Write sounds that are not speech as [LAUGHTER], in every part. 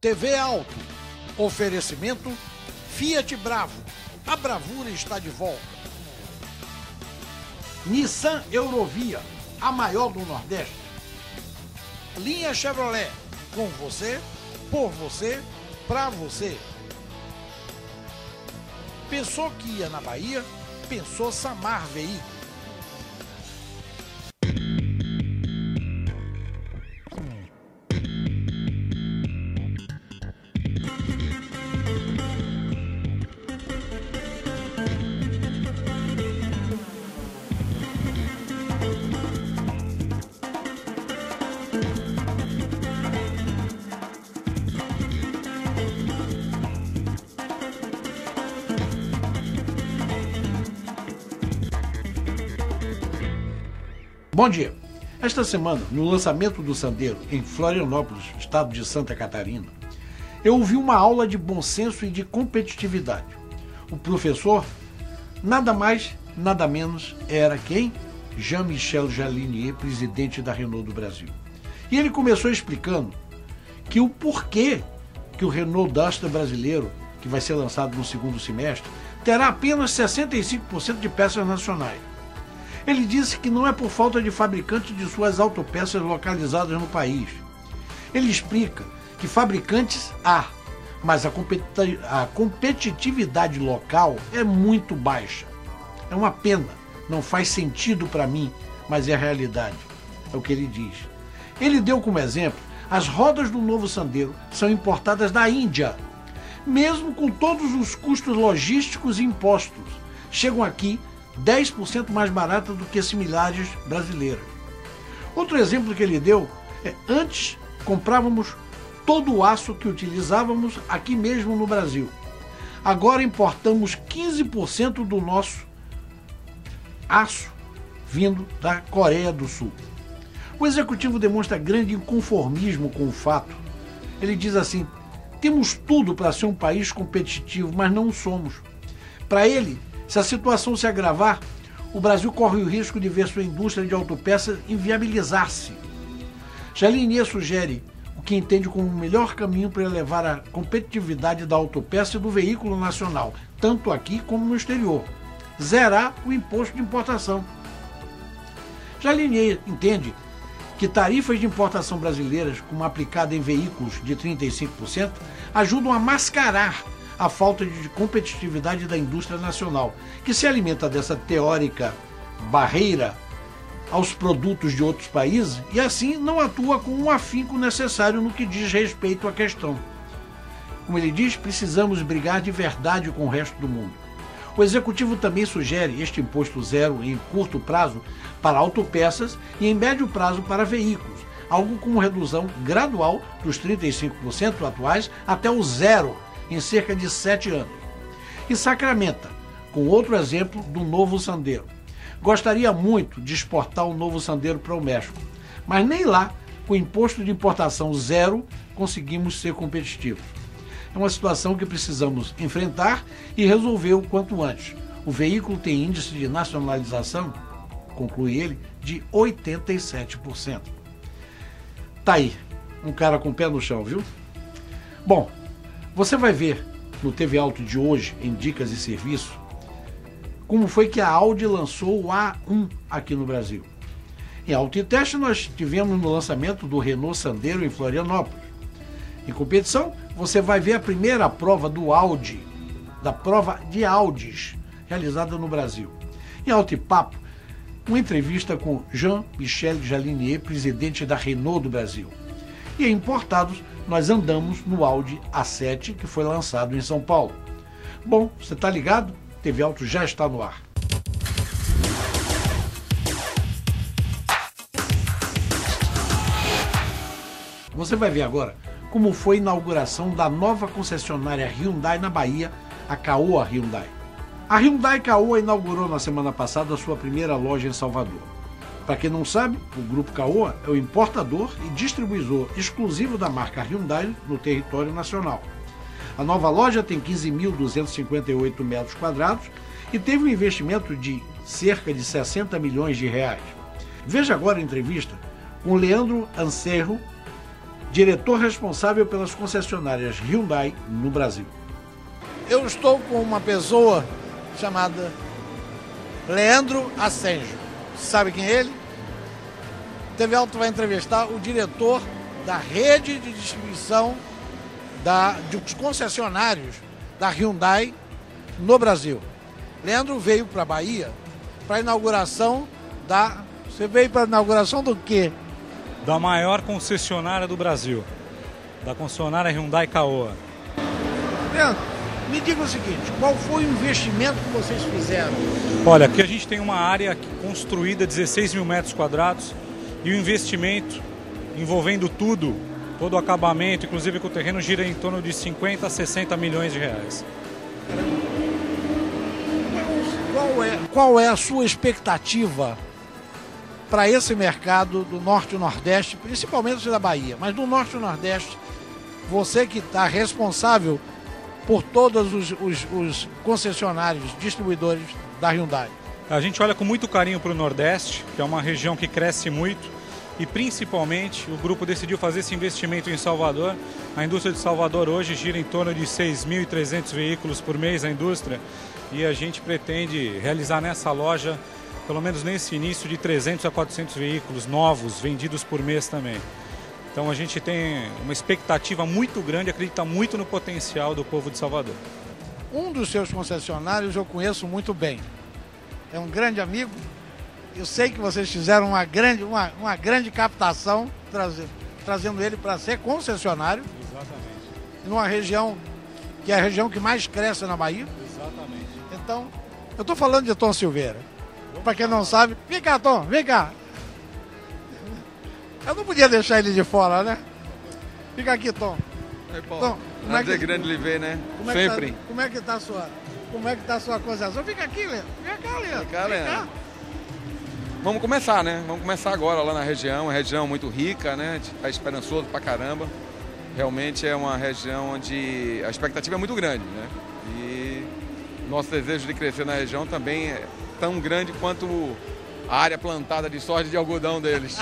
TV Alto. Oferecimento Fiat Bravo. A bravura está de volta. Nissan Eurovia, a maior do Nordeste. Linha Chevrolet, com você, por você, pra você. Pensou que ia na Bahia? Pensou Samar Veículos. Bom dia. Esta semana, no lançamento do Sandeiro em Florianópolis, estado de Santa Catarina, eu ouvi uma aula de bom senso e de competitividade. O professor, nada mais, nada menos, era quem? Jean-Michel Jalinier, presidente da Renault do Brasil. E ele começou explicando que o porquê que o Renault Duster brasileiro, que vai ser lançado no segundo semestre, terá apenas 65% de peças nacionais ele disse que não é por falta de fabricantes de suas autopeças localizadas no país. Ele explica que fabricantes há, mas a, a competitividade local é muito baixa. É uma pena, não faz sentido para mim, mas é a realidade. É o que ele diz. Ele deu como exemplo as rodas do novo Sandero são importadas da Índia, mesmo com todos os custos logísticos e impostos. Chegam aqui 10% mais barata do que similares brasileiras. Outro exemplo que ele deu é antes comprávamos todo o aço que utilizávamos aqui mesmo no Brasil. Agora importamos 15% do nosso aço vindo da Coreia do Sul. O executivo demonstra grande inconformismo com o fato. Ele diz assim: temos tudo para ser um país competitivo, mas não somos. Para ele, se a situação se agravar, o Brasil corre o risco de ver sua indústria de autopeças inviabilizar-se. Jalinier sugere o que entende como o melhor caminho para elevar a competitividade da autopeça e do veículo nacional, tanto aqui como no exterior. Zerar o imposto de importação. Jalinier entende que tarifas de importação brasileiras, como aplicada em veículos de 35%, ajudam a mascarar a falta de competitividade da indústria nacional, que se alimenta dessa teórica barreira aos produtos de outros países e assim não atua com um afinco necessário no que diz respeito à questão. Como ele diz, precisamos brigar de verdade com o resto do mundo. O executivo também sugere este imposto zero em curto prazo para autopeças e em médio prazo para veículos, algo com redução gradual dos 35% atuais até o zero em cerca de sete anos. E sacramenta, com outro exemplo do novo Sandeiro. Gostaria muito de exportar o novo Sandeiro para o México, mas nem lá, com imposto de importação zero, conseguimos ser competitivos. É uma situação que precisamos enfrentar e resolver o quanto antes. O veículo tem índice de nacionalização, conclui ele, de 87%. Tá aí, um cara com o pé no chão, viu? Bom, você vai ver no TV Alto de hoje, em Dicas e Serviço, como foi que a Audi lançou o A1 aqui no Brasil. Em Auto e Teste nós tivemos no lançamento do Renault Sandero em Florianópolis. Em competição, você vai ver a primeira prova do Audi, da prova de Audis, realizada no Brasil. Em Alto e Papo, uma entrevista com Jean-Michel Jalinier, presidente da Renault do Brasil. E em Importados, nós andamos no Audi A7 que foi lançado em São Paulo. Bom, você está ligado? TV Auto já está no ar. Você vai ver agora como foi a inauguração da nova concessionária Hyundai na Bahia, a Caoa Hyundai. A Hyundai Caoa inaugurou na semana passada a sua primeira loja em Salvador. Para quem não sabe, o Grupo Caoa é o importador e distribuidor exclusivo da marca Hyundai no território nacional. A nova loja tem 15.258 metros quadrados e teve um investimento de cerca de 60 milhões de reais. Veja agora a entrevista com Leandro Ancerro, diretor responsável pelas concessionárias Hyundai no Brasil. Eu estou com uma pessoa chamada Leandro Ascenjo. Sabe quem é ele? TV Alto vai entrevistar o diretor da rede de distribuição da, dos concessionários da Hyundai no Brasil. Leandro veio para a Bahia para a inauguração da. Você veio para a inauguração do quê? Da maior concessionária do Brasil, da concessionária Hyundai Caoa. Leandro, me diga o seguinte: qual foi o investimento que vocês fizeram? Olha, aqui a gente tem uma área construída 16 mil metros quadrados e o investimento envolvendo tudo, todo o acabamento, inclusive com o terreno, gira em torno de 50 a 60 milhões de reais. Qual é, qual é a sua expectativa para esse mercado do Norte e Nordeste, principalmente da Bahia, mas do Norte e Nordeste, você que está responsável por todos os, os, os, concessionários, distribuidores da Hyundai? A gente olha com muito carinho para o Nordeste, que é uma região que cresce muito e principalmente o grupo decidiu fazer esse investimento em Salvador. A indústria de Salvador hoje gira em torno de 6.300 veículos por mês a indústria e a gente pretende realizar nessa loja, pelo menos nesse início, de 300 a 400 veículos novos vendidos por mês também. Então a gente tem uma expectativa muito grande, acredita muito no potencial do povo de Salvador. Um dos seus concessionários eu conheço muito bem. É um grande amigo, eu sei que vocês fizeram uma grande, uma, uma grande captação, trazendo, trazendo ele para ser concessionário. Exatamente. Numa região que é a região que mais cresce na Bahia. Exatamente. Então, eu estou falando de Tom Silveira. Para quem não sabe, vem cá, Tom, vem cá. Eu não podia deixar ele de fora, né? Fica aqui, Tom. Paulo. Tom, como é que, grande lhe ver, né? Como Sempre. É tá, como é que tá a sua, como é que tá a sua concessão? Fica aqui, Leandro. Vem cá, Leandro. Vem cá, Leandro. Cá. Vamos começar, né? Vamos começar agora lá na região, uma região muito rica, né? A gente tá esperançoso pra caramba. Realmente é uma região onde a expectativa é muito grande, né? E nosso desejo de crescer na região também é tão grande quanto a área plantada de soja e de algodão deles.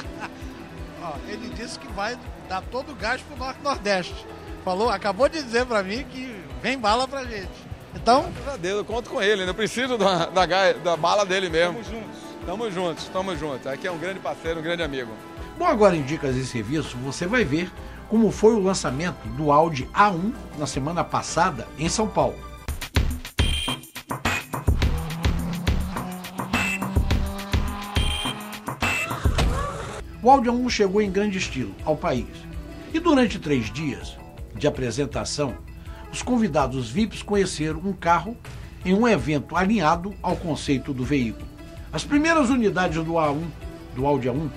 [LAUGHS] Ó, ele disse que vai dar todo o gás pro Norte Nordeste. Falou, acabou de dizer para mim que vem bala pra gente. Então. Graças a Deus, eu conto com ele, eu preciso da, da, da bala dele mesmo. Tamo juntos. Tamo juntos, tamo juntos. Aqui é um grande parceiro, um grande amigo. Bom, agora em Dicas e Serviço, você vai ver como foi o lançamento do Audi A1 na semana passada em São Paulo. O Audi A1 chegou em grande estilo ao país. E durante três dias de apresentação, os convidados VIPs conheceram um carro em um evento alinhado ao conceito do veículo. As primeiras unidades do A1, do Audi A1,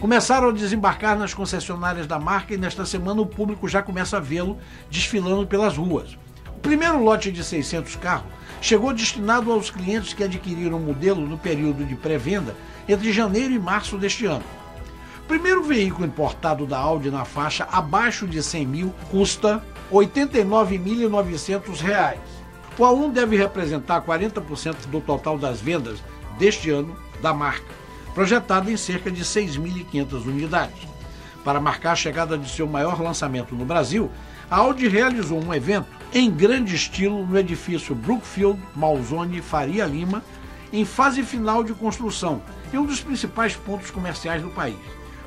começaram a desembarcar nas concessionárias da marca e nesta semana o público já começa a vê-lo desfilando pelas ruas. O primeiro lote de 600 carros chegou destinado aos clientes que adquiriram o modelo no período de pré-venda entre janeiro e março deste ano. O primeiro veículo importado da Audi na faixa abaixo de 100 mil custa R$ 89.900. O A1 deve representar 40% do total das vendas deste ano da marca, projetada em cerca de 6.500 unidades. Para marcar a chegada de seu maior lançamento no Brasil, a Audi realizou um evento em grande estilo no edifício Brookfield Malzone Faria Lima, em fase final de construção, em um dos principais pontos comerciais do país.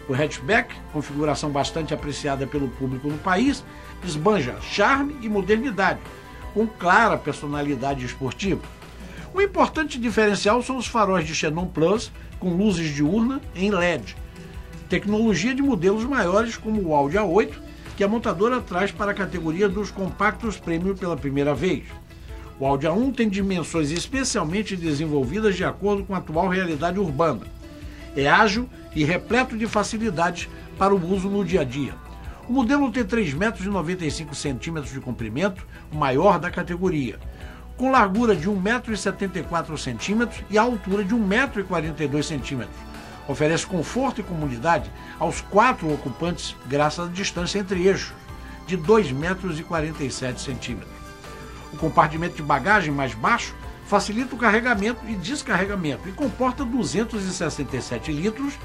O hatchback, configuração bastante apreciada pelo público no país, esbanja charme e modernidade, com clara personalidade esportiva. Um importante diferencial são os faróis de Xenon Plus com luzes diurna em LED. Tecnologia de modelos maiores como o Audi A8, que a montadora traz para a categoria dos compactos premium pela primeira vez. O Audi A1 tem dimensões especialmente desenvolvidas de acordo com a atual realidade urbana. É ágil e repleto de facilidades para o uso no dia a dia. O modelo tem 3,95 metros de comprimento, o maior da categoria com largura de 1,74m e altura de 1,42m. Oferece conforto e comunidade aos quatro ocupantes graças à distância entre eixos, de 2,47m. O compartimento de bagagem mais baixo facilita o carregamento e descarregamento e comporta 267 litros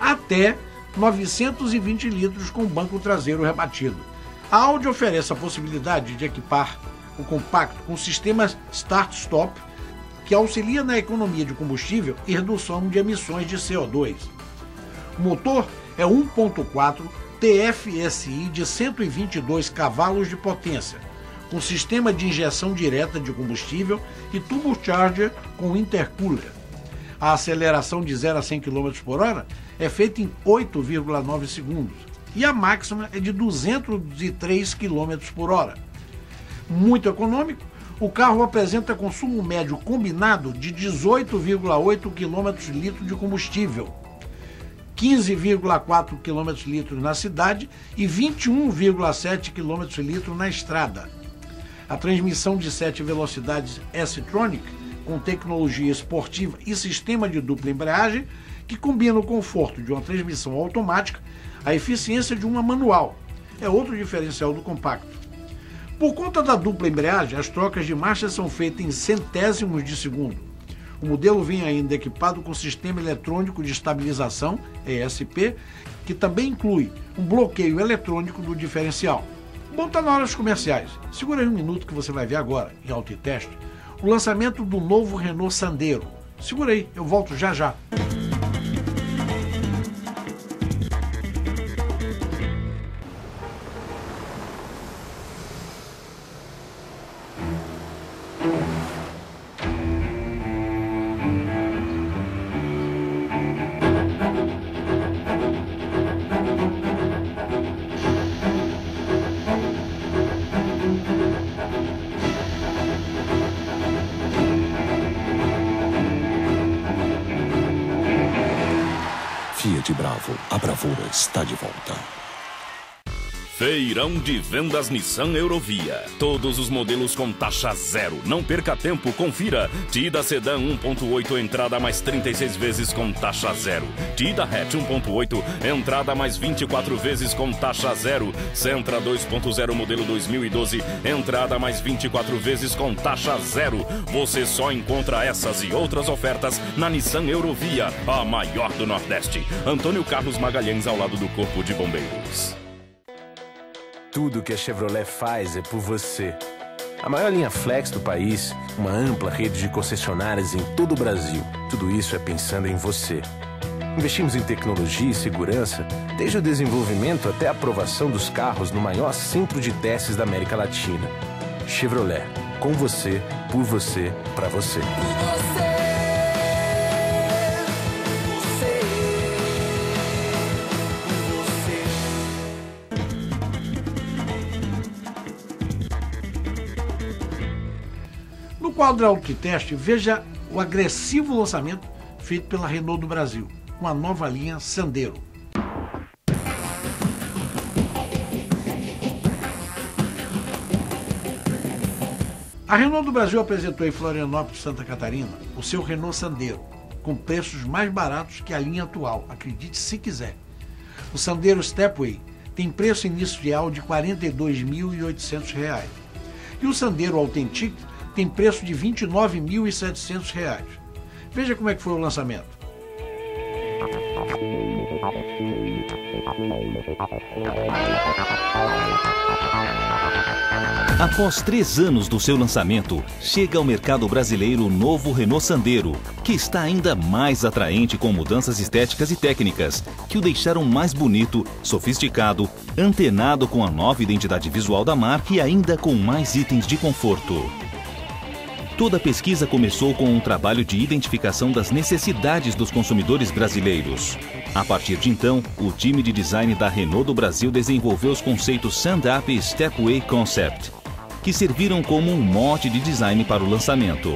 até 920 litros com banco traseiro rebatido. A Audi oferece a possibilidade de equipar o compacto com sistemas start-stop que auxilia na economia de combustível e redução de emissões de CO2. O motor é 1.4 TFSI de 122 cavalos de potência, com sistema de injeção direta de combustível e turbocharger com intercooler. A aceleração de 0 a 100 km por hora é feita em 8,9 segundos e a máxima é de 203 km por hora. Muito econômico, o carro apresenta consumo médio combinado de 18,8 km litro de combustível, 15,4 km litro na cidade e 21,7 km litro na estrada. A transmissão de 7 velocidades S-Tronic, com tecnologia esportiva e sistema de dupla embreagem, que combina o conforto de uma transmissão automática, a eficiência de uma manual. É outro diferencial do compacto. Por conta da dupla embreagem, as trocas de marcha são feitas em centésimos de segundo. O modelo vem ainda equipado com sistema eletrônico de estabilização, ESP, que também inclui um bloqueio eletrônico do diferencial. Bom, tá na hora dos comerciais. Segura aí um minuto que você vai ver agora, em autoteste, o lançamento do novo Renault Sandero. Segura aí, eu volto já já. Fiat Bravo, a bravura está de volta. Feirão de vendas Nissan Eurovia. Todos os modelos com taxa zero. Não perca tempo, confira. Tida Sedan 1.8, entrada mais 36 vezes com taxa zero. Tida Hatch 1.8, entrada mais 24 vezes com taxa zero. Sentra 2.0 modelo 2012, entrada mais 24 vezes com taxa zero. Você só encontra essas e outras ofertas na Nissan Eurovia, a maior do Nordeste. Antônio Carlos Magalhães ao lado do Corpo de Bombeiros. Tudo que a Chevrolet faz é por você. A maior linha flex do país, uma ampla rede de concessionárias em todo o Brasil. Tudo isso é pensando em você. Investimos em tecnologia e segurança, desde o desenvolvimento até a aprovação dos carros no maior centro de testes da América Latina. Chevrolet, com você, por você, para você. Quadro Autoteste, veja o agressivo lançamento feito pela Renault do Brasil, com a nova linha Sandero. A Renault do Brasil apresentou em Florianópolis, Santa Catarina, o seu Renault Sandero, com preços mais baratos que a linha atual, acredite se quiser. O Sandero Stepway tem preço inicial de R$ 42.800 e o Sandero Authentic tem preço de R$ 29.700. Veja como é que foi o lançamento. Após três anos do seu lançamento, chega ao mercado brasileiro o novo Renault Sandero, que está ainda mais atraente com mudanças estéticas e técnicas, que o deixaram mais bonito, sofisticado, antenado com a nova identidade visual da marca e ainda com mais itens de conforto. Toda a pesquisa começou com um trabalho de identificação das necessidades dos consumidores brasileiros. A partir de então, o time de design da Renault do Brasil desenvolveu os conceitos Stand-Up e Stepway Concept, que serviram como um mote de design para o lançamento.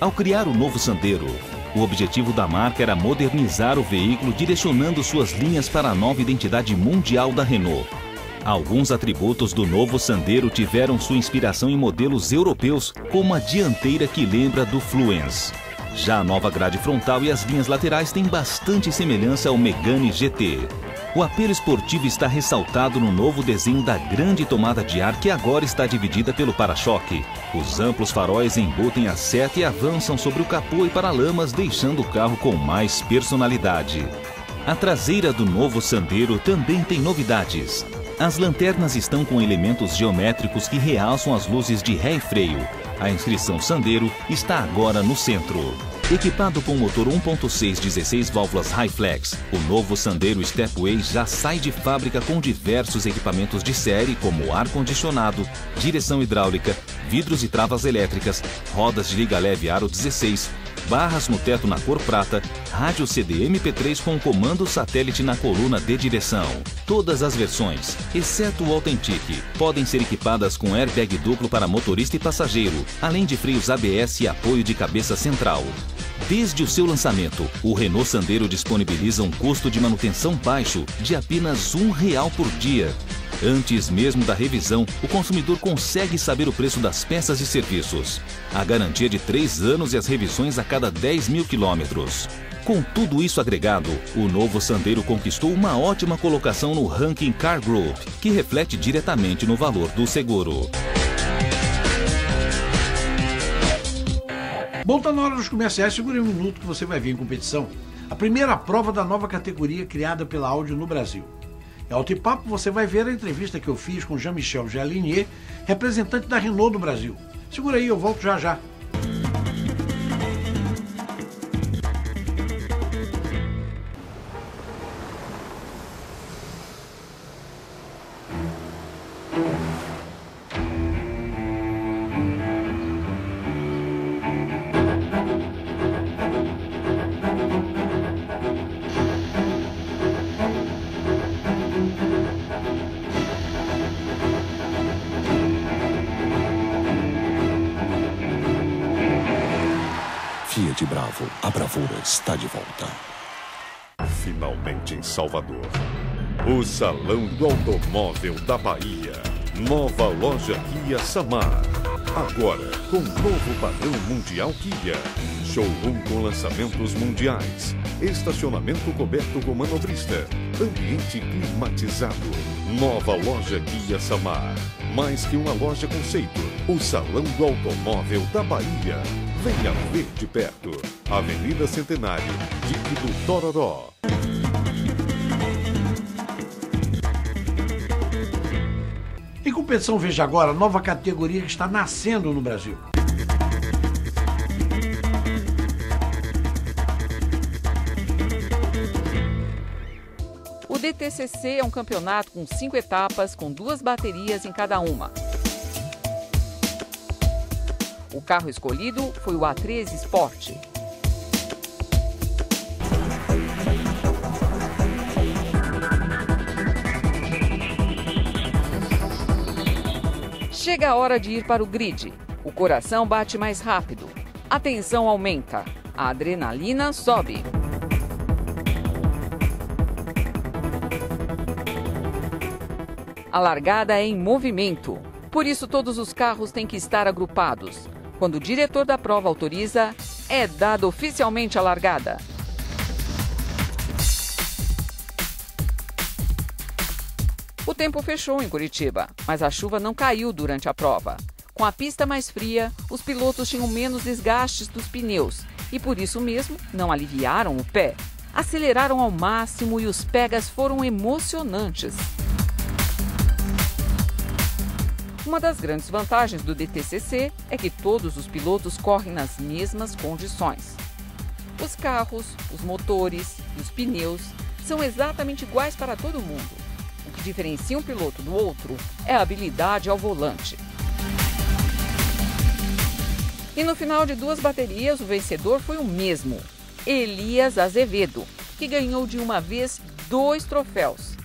Ao criar o novo Sandero, o objetivo da marca era modernizar o veículo direcionando suas linhas para a nova identidade mundial da Renault Alguns atributos do novo Sandero tiveram sua inspiração em modelos europeus, como a dianteira que lembra do Fluence. Já a nova grade frontal e as linhas laterais têm bastante semelhança ao Megane GT. O apelo esportivo está ressaltado no novo desenho da grande tomada de ar que agora está dividida pelo para-choque. Os amplos faróis embutem a seta e avançam sobre o capô e paralamas, deixando o carro com mais personalidade. A traseira do novo Sandero também tem novidades. As lanternas estão com elementos geométricos que realçam as luzes de ré e freio. A inscrição Sandero está agora no centro. Equipado com motor 1.6 16 válvulas Highflex, o novo Sandero Stepway já sai de fábrica com diversos equipamentos de série como ar-condicionado, direção hidráulica, vidros e travas elétricas, rodas de liga leve aro 16, barras no teto na cor prata, rádio CD MP3 com comando satélite na coluna de direção. Todas as versões, exceto o Authentic, podem ser equipadas com airbag duplo para motorista e passageiro, além de freios ABS e apoio de cabeça central. Desde o seu lançamento, o Renault Sandero disponibiliza um custo de manutenção baixo de apenas um real por dia. Antes mesmo da revisão, o consumidor consegue saber o preço das peças e serviços. A garantia de 3 anos e as revisões a cada 10 mil quilômetros. Com tudo isso agregado, o novo Sandero conquistou uma ótima colocação no ranking Car Group, que reflete diretamente no valor do seguro. Bom, tá na hora dos comerciais, segure um minuto que você vai ver em competição. A primeira prova da nova categoria criada pela Audi no Brasil. Em Alto e Papo você vai ver a entrevista que eu fiz com Jean-Michel Jalinier, representante da Renault do Brasil. Segura aí, eu volto já já. Bravo, a bravura está de volta. Finalmente em Salvador. O Salão do Automóvel da Bahia. Nova loja Kia Samar. Agora, com novo padrão mundial Kia. Showroom com lançamentos mundiais. Estacionamento coberto com manobrista. Ambiente climatizado. Nova loja Kia Samar. Mais que uma loja conceito. O Salão do Automóvel da Bahia. Venha ver de perto. Avenida Centenário, Dique do Tororó. Em competição, veja agora a nova categoria que está nascendo no Brasil. O DTCC é um campeonato com cinco etapas, com duas baterias em cada uma. O carro escolhido foi o A13 Sport. Chega a hora de ir para o grid. O coração bate mais rápido. A tensão aumenta. A adrenalina sobe. A largada é em movimento. Por isso, todos os carros têm que estar agrupados. Quando o diretor da prova autoriza, é dada oficialmente a largada. O tempo fechou em Curitiba, mas a chuva não caiu durante a prova. Com a pista mais fria, os pilotos tinham menos desgastes dos pneus e por isso mesmo não aliviaram o pé. Aceleraram ao máximo e os pegas foram emocionantes. Uma das grandes vantagens do DTCC é que todos os pilotos correm nas mesmas condições. Os carros, os motores os pneus são exatamente iguais para todo mundo. O que diferencia um piloto do outro é a habilidade ao volante. E no final de duas baterias, o vencedor foi o mesmo, Elias Azevedo, que ganhou de uma vez dois troféus.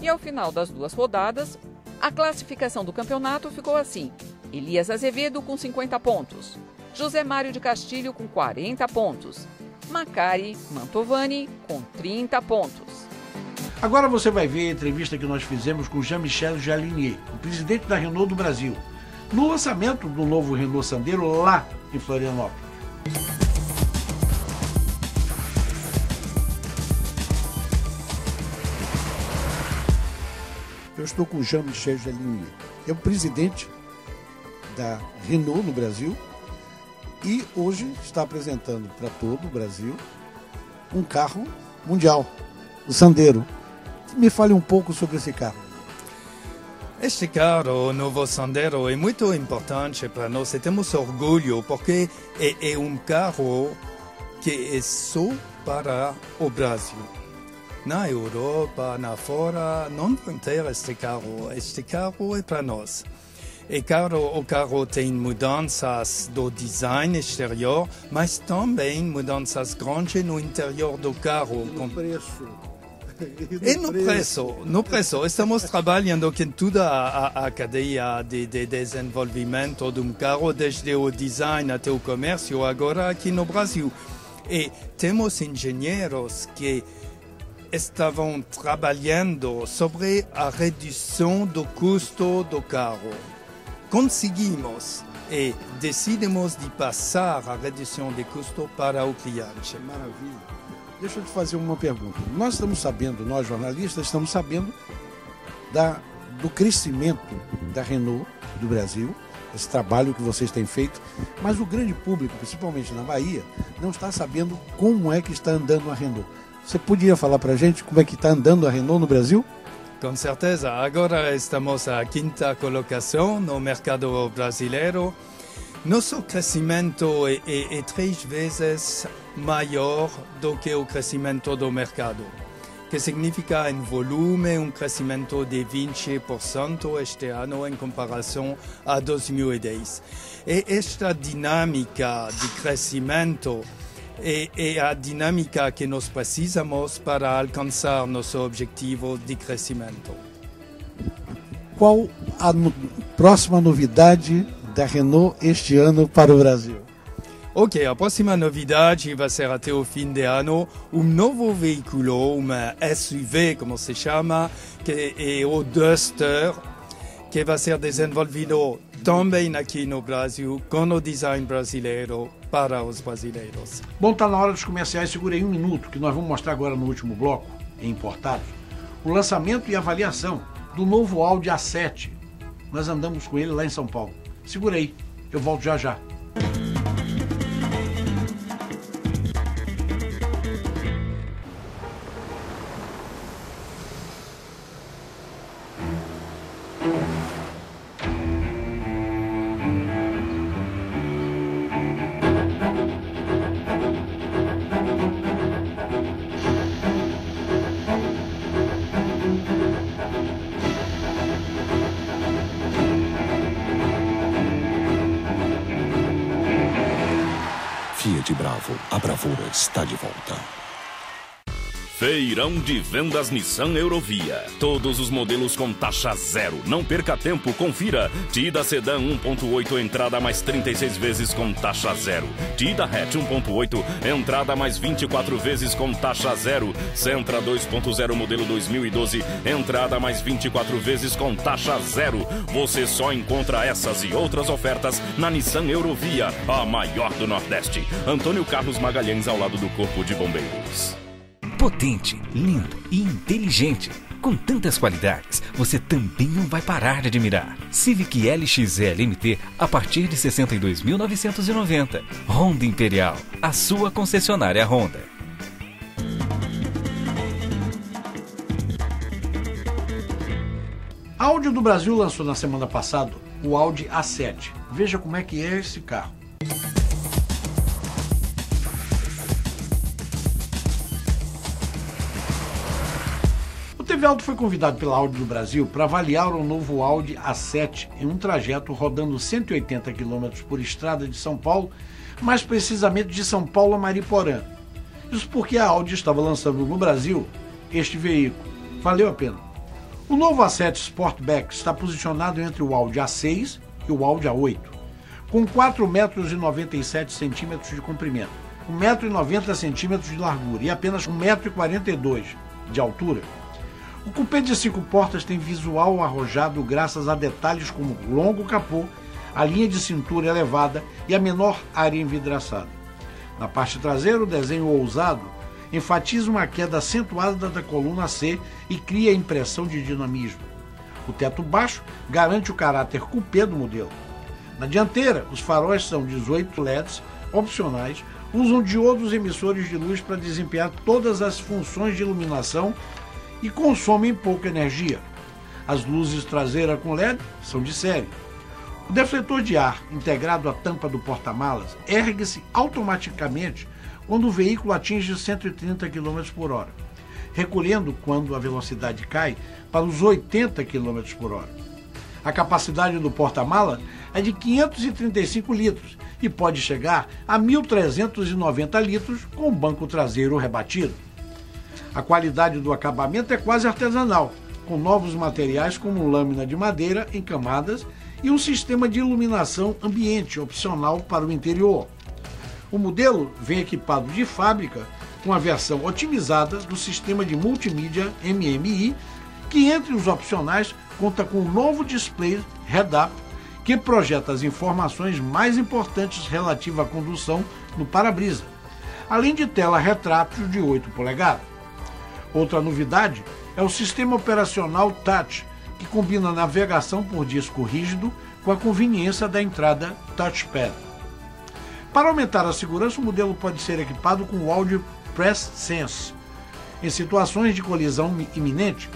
E ao final das duas rodadas, a classificação do campeonato ficou assim: Elias Azevedo com 50 pontos, José Mário de Castilho com 40 pontos, Macari Mantovani com 30 pontos. Agora você vai ver a entrevista que nós fizemos com Jean-Michel Jalinier, o presidente da Renault do Brasil, no lançamento do novo Renault Sandero lá em Florianópolis. Eu estou com Jean-Michel Jalinier, é o presidente da Renault no Brasil e hoje está apresentando para todo o Brasil um carro mundial, o Sandero. Me fale um pouco sobre esse carro. Este carro, o novo Sandero, é muito importante para nós e temos orgulho porque é, é um carro que é só para o Brasil. Na Europa, na fora, não vão ter este carro. Este carro é para nós. E carro, o carro tem mudanças do design exterior, mas também mudanças grandes no interior do carro. E no preço. E no preço, no preço, estamos trabalhando com toda a, a cadeia de, de, desenvolvimento de um carro, desde o design até o comércio, agora aqui no Brasil. E temos engenheiros que estavam trabalhando sobre a redução do custo do carro. Conseguimos e decidimos de passar a redução de custo para o cliente. Maravilha. Deixa eu te fazer uma pergunta. Nós estamos sabendo, nós jornalistas, estamos sabendo da, do crescimento da Renault do Brasil, esse trabalho que vocês têm feito, mas o grande público, principalmente na Bahia, não está sabendo como é que está andando a Renault. Você podia falar para a gente como é que está andando a Renault no Brasil? Com certeza. Agora estamos à quinta colocação no mercado brasileiro. Nosso crescimento é, é, é três vezes maior do que o crescimento do mercado, que significa em volume um crescimento de 20% este ano em comparação a 2010. E esta dinâmica de crescimento é, é a dinâmica que nós precisamos para alcançar nosso objetivo de crescimento. Qual a no próxima novidade da Renault este ano para o Brasil? Ok, a próxima novidade vai ser até o fim de ano um novo veículo, uma SUV, como se chama, que é o Duster, que vai ser desenvolvido também aqui no Brasil, com o design brasileiro, para os brasileiros. Bom, está na hora dos comerciais, segurei um minuto, que nós vamos mostrar agora no último bloco, em importados, o lançamento e avaliação do novo Audi A7. Nós andamos com ele lá em São Paulo. Segura aí, eu volto já já. Fiat Bravo, a bravura está de volta. Feirão de vendas Nissan Eurovia. Todos os modelos com taxa zero. Não perca tempo, confira. Tida Sedan 1.8, entrada mais 36 vezes com taxa zero. Tida Hatch 1.8, entrada mais 24 vezes com taxa zero. Sentra 2.0 modelo 2012, entrada mais 24 vezes com taxa zero. Você só encontra essas e outras ofertas na Nissan Eurovia, a maior do Nordeste. Antônio Carlos Magalhães ao lado do Corpo de Bombeiros. Potente, lindo e inteligente. Com tantas qualidades, você também não vai parar de admirar. Civic LXL MT a partir de 62.990. Honda Imperial, a sua concessionária Honda. A Audi do Brasil lançou na semana passada o Audi A7. Veja como é que é esse carro. O TV Auto foi convidado pela Audi do Brasil para avaliar o novo Audi A7 em um trajeto rodando 180 km por estrada de São Paulo, mais precisamente de São Paulo a Mariporã. Isso porque a Audi estava lançando no Brasil este veículo. Valeu a pena. O novo A7 Sportback está posicionado entre o Audi A6 e o Audi A8, com 4,97 metros de comprimento, 1,90m de largura e apenas 1,42m de altura. O cupê de cinco portas tem visual arrojado graças a detalhes como longo capô, a linha de cintura elevada e a menor área envidraçada. Na parte traseira, o desenho ousado enfatiza uma queda acentuada da coluna C e cria a impressão de dinamismo. O teto baixo garante o caráter coupé do modelo. Na dianteira, os faróis são 18 LEDs opcionais usam diodos emissores de luz para desempenhar todas as funções de iluminação e consomem pouca energia. As luzes traseiras com LED são de série. O defletor de ar integrado à tampa do porta-malas ergue-se automaticamente quando o veículo atinge 130 km por hora, recolhendo quando a velocidade cai para os 80 km por hora. A capacidade do porta-mala é de 535 litros e pode chegar a 1.390 litros com o banco traseiro rebatido. A qualidade do acabamento é quase artesanal, com novos materiais como lâmina de madeira em camadas e um sistema de iluminação ambiente opcional para o interior. O modelo vem equipado de fábrica com a versão otimizada do sistema de multimídia MMI, que entre os opcionais conta com um novo display head-up que projeta as informações mais importantes relativas à condução no para-brisa, além de tela retrátil de 8 polegadas. Outra novidade é o sistema operacional Touch, que combina navegação por disco rígido com a conveniência da entrada touchpad. Para aumentar a segurança, o modelo pode ser equipado com o áudio Press Sense. Em situações de colisão iminente,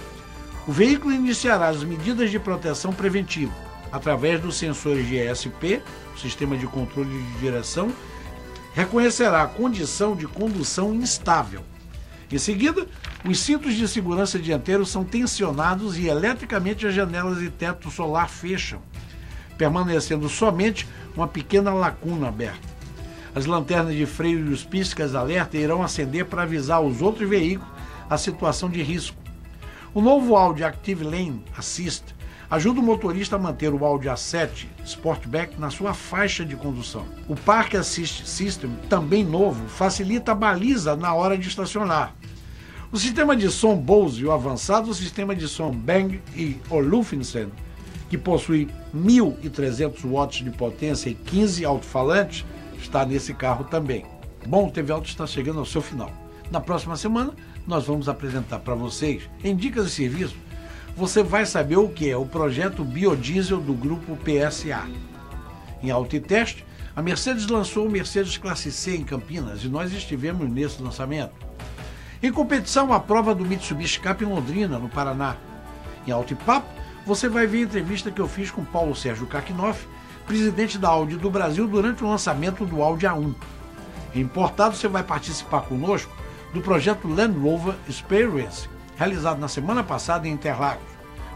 o veículo iniciará as medidas de proteção preventiva através dos sensores de ESP, sistema de controle de direção, reconhecerá a condição de condução instável. Em seguida, os cintos de segurança dianteiros são tensionados e eletricamente as janelas e teto solar fecham, permanecendo somente uma pequena lacuna aberta. As lanternas de freio e os piscas alerta irão acender para avisar os outros veículos a situação de risco. O novo Audi Active Lane Assist ajuda o motorista a manter o Audi A7 Sportback na sua faixa de condução. O Park Assist System, também novo, facilita a baliza na hora de estacionar. O sistema de som Bose e o avançado sistema de som Bang e Olufsen, que possui 1.300 watts de potência e 15 alto-falantes, está nesse carro também. Bom, o TV Auto está chegando ao seu final. Na próxima semana, nós vamos apresentar para vocês, em dicas de serviço, você vai saber o que é o projeto biodiesel do grupo PSA. Em autoteste, a Mercedes lançou o Mercedes Classe C em Campinas e nós estivemos nesse lançamento. Em competição, a prova do Mitsubishi Cap em Londrina, no Paraná. Em Alto Papo, você vai ver a entrevista que eu fiz com Paulo Sérgio Kakinoff, presidente da Audi do Brasil, durante o lançamento do Audi A1. Em Importado, você vai participar conosco do projeto Land Rover Experience, realizado na semana passada em Interlagos.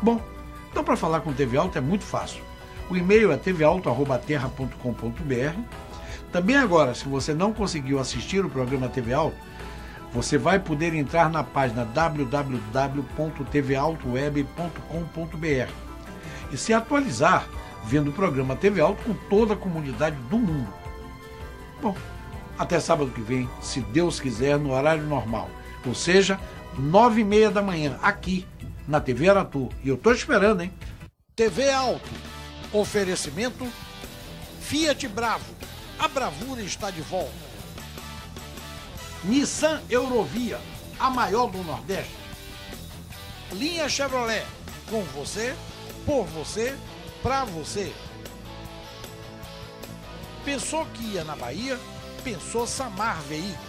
Bom, então para falar com o TV Alto é muito fácil. O e-mail é tvalto.terra.com.br. Também agora, se você não conseguiu assistir o programa TV Alto, você vai poder entrar na página www.tvautoweb.com.br e se atualizar vendo o programa TV Alto com toda a comunidade do mundo. Bom, até sábado que vem, se Deus quiser, no horário normal, ou seja, nove e meia da manhã, aqui na TV Aratu. E eu tô esperando, hein? TV Alto. Oferecimento Fiat Bravo. A bravura está de volta. Nissan Eurovia, a maior do Nordeste. Linha Chevrolet. Com você, por você, pra você. Pensou que ia na Bahia? Pensou Samar Veículos